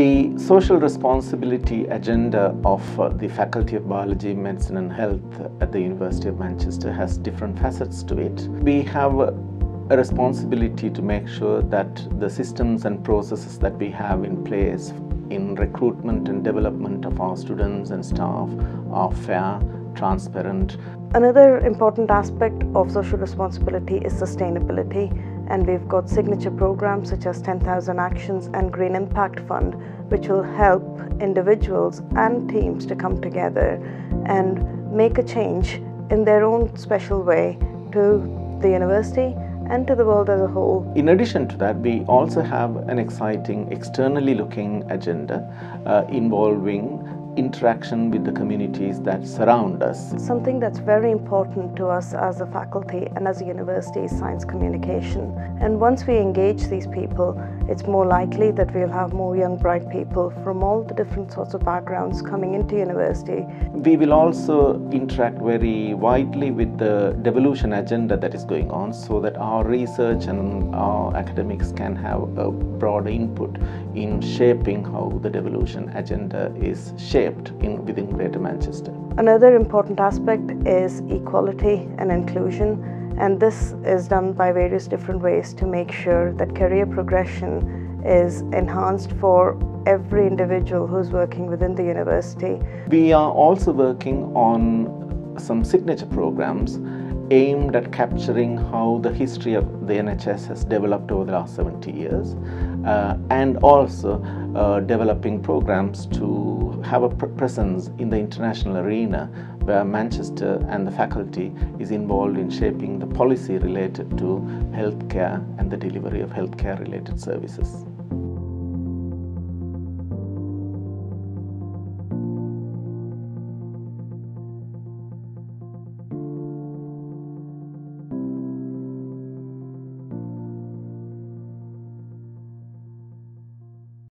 The social responsibility agenda of uh, the Faculty of Biology, Medicine and Health at the University of Manchester has different facets to it. We have a responsibility to make sure that the systems and processes that we have in place in recruitment and development of our students and staff are fair, transparent. Another important aspect of social responsibility is sustainability and we've got signature programs such as 10,000 Actions and Green Impact Fund, which will help individuals and teams to come together and make a change in their own special way to the university and to the world as a whole. In addition to that, we also have an exciting externally looking agenda uh, involving interaction with the communities that surround us. Something that's very important to us as a faculty and as a university is science communication. And once we engage these people, it's more likely that we'll have more young, bright people from all the different sorts of backgrounds coming into university. We will also interact very widely with the devolution agenda that is going on so that our research and our academics can have a broad input in shaping how the devolution agenda is shaped in, within Greater Manchester. Another important aspect is equality and inclusion and this is done by various different ways to make sure that career progression is enhanced for every individual who's working within the university. We are also working on some signature programs aimed at capturing how the history of the NHS has developed over the last 70 years uh, and also uh, developing programs to have a pr presence in the international arena where Manchester and the faculty is involved in shaping the policy related to healthcare and the delivery of healthcare related services.